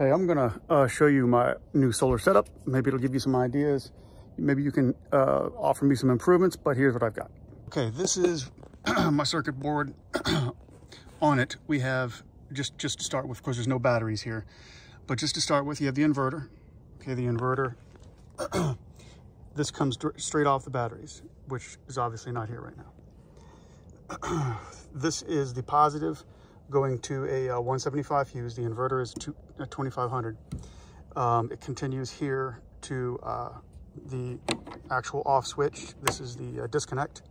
Hey, I'm gonna uh, show you my new solar setup. Maybe it'll give you some ideas. Maybe you can uh, offer me some improvements, but here's what I've got. Okay, this is my circuit board. On it, we have, just, just to start with, of course, there's no batteries here, but just to start with, you have the inverter. Okay, the inverter. this comes straight off the batteries, which is obviously not here right now. this is the positive going to a uh, 175 fuse. The inverter is two, uh, 2500. Um, it continues here to uh, the actual off switch. This is the uh, disconnect.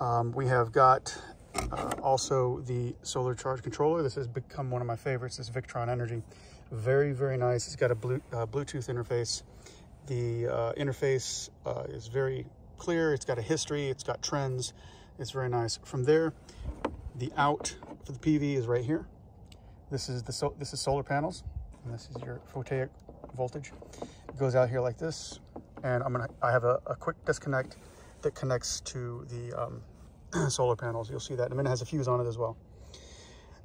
Um, we have got also the solar charge controller. This has become one of my favorites, this Victron Energy. Very, very nice. It's got a Bluetooth interface. The interface is very clear. It's got a history. It's got trends. It's very nice. From there, the out for the PV is right here. This is the so this is solar panels, and this is your photovoltaic voltage. It goes out here like this, and I'm gonna I have a, a quick disconnect that connects to the um, solar panels. You'll see that And then. It has a fuse on it as well.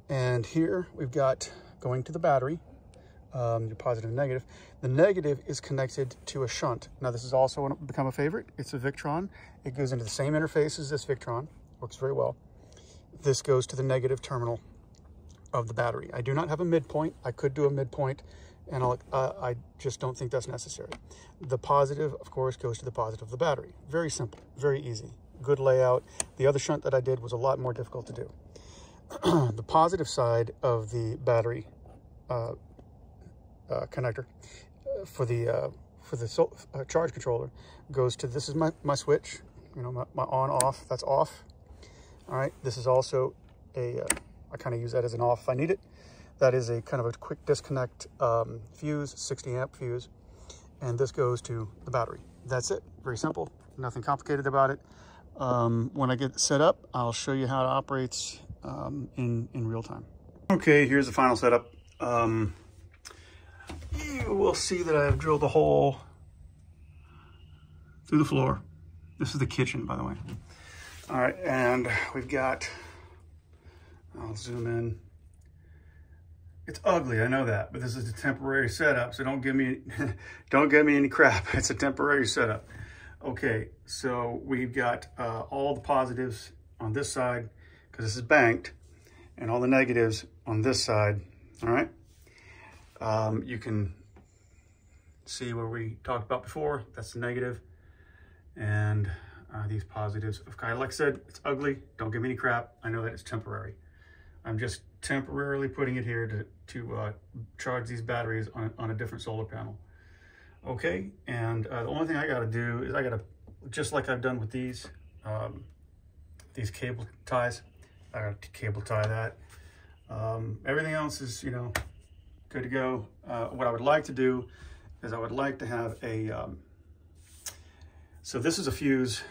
And here we've got going to the battery, um, your positive and negative. The negative is connected to a shunt. Now this is also become a favorite. It's a Victron. It goes into the same interface as this Victron. Works very well this goes to the negative terminal of the battery. I do not have a midpoint. I could do a midpoint, and uh, i just don't think that's necessary. The positive, of course, goes to the positive of the battery. Very simple, very easy, good layout. The other shunt that I did was a lot more difficult to do. the positive side of the battery uh, uh, connector uh, for the uh, for the so uh, charge controller goes to this is my my switch. You know, my, my on off. That's off all right, this is also a. Uh, I kind of use that as an off if I need it. That is a kind of a quick disconnect um, fuse, 60 amp fuse. And this goes to the battery. That's it, very simple, nothing complicated about it. Um, when I get set up, I'll show you how it operates um, in, in real time. Okay, here's the final setup. Um, you will see that I've drilled a hole through the floor. This is the kitchen, by the way. All right, and we've got, I'll zoom in. It's ugly, I know that, but this is a temporary setup, so don't give me, don't give me any crap. It's a temporary setup. Okay, so we've got uh, all the positives on this side, because this is banked, and all the negatives on this side, all right? Um, you can see where we talked about before, that's the negative, and uh, these positives of Kai. Like I said, it's ugly. Don't give me any crap. I know that it's temporary. I'm just temporarily putting it here to, to uh, charge these batteries on, on a different solar panel. Okay, and uh, the only thing I got to do is I got to, just like I've done with these, um, these cable ties, I got to cable tie that. Um, everything else is, you know, good to go. Uh, what I would like to do is I would like to have a, um, so this is a fuse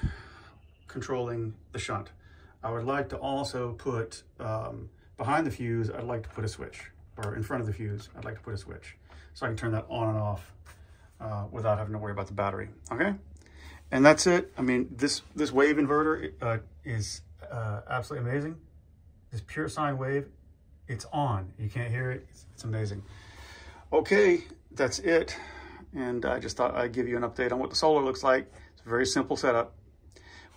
controlling the shunt. I would like to also put, um, behind the fuse, I'd like to put a switch, or in front of the fuse, I'd like to put a switch. So I can turn that on and off uh, without having to worry about the battery, okay? And that's it. I mean, this, this wave inverter uh, is uh, absolutely amazing. This pure sine wave, it's on. You can't hear it, it's, it's amazing. Okay, that's it. And I just thought I'd give you an update on what the solar looks like. It's a very simple setup,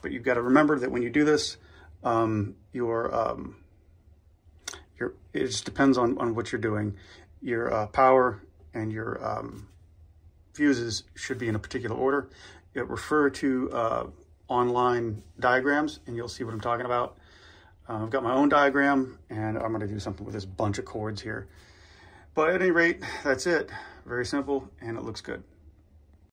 but you've got to remember that when you do this, um, your, um, your, it just depends on, on what you're doing. Your uh, power and your um, fuses should be in a particular order. It refer to uh, online diagrams and you'll see what I'm talking about. Uh, I've got my own diagram and I'm gonna do something with this bunch of cords here. But at any rate, that's it. Very simple and it looks good.